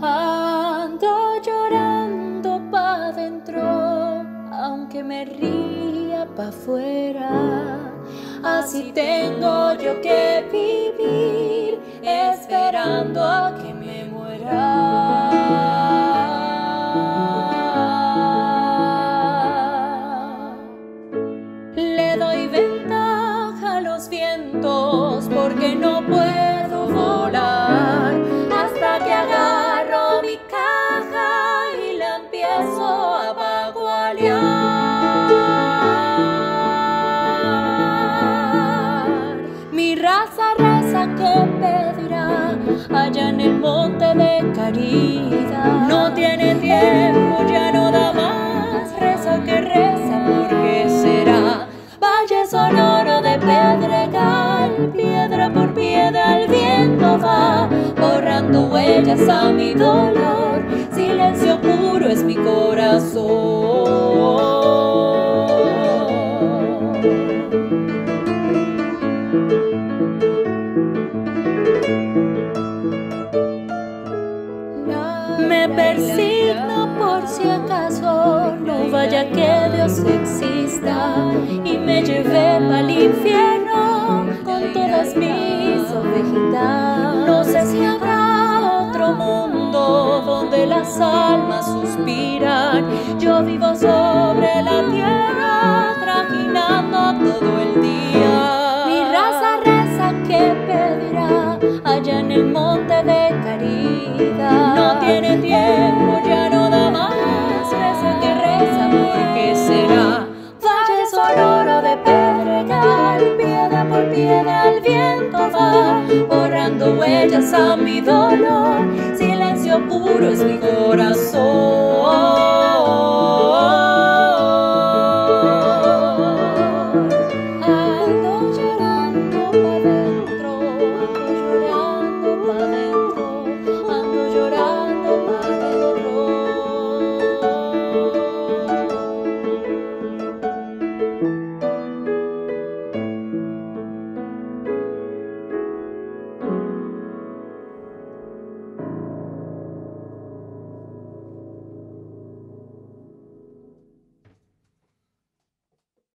Ando llorando pa' dentro, aunque me ría pa' afuera. Así tengo yo que vivir, esperando a que me allá en el monte de caridad. No tiene tiempo, ya no da más. Reza que reza, porque será Valle sonoro de pedregal, piedra por piedra el viento va, borrando huellas a mi dolor. Silencio puro es mi corazón. Me persigno por si acaso no vaya que Dios exista y me lleve al infierno con todas mis ovejitas. No sé si habrá otro mundo donde las almas suspiran. Yo vivo sobre la tierra trajinando todo el día. Mi raza reza que pedirá allá en el monte de No tiene tiempo, ya no da más. Reza que reza, porque será Valle sonoro de pedregal, piedra por piedra el viento va, borrando huellas a mi dolor. Silencio puro es mi corazón.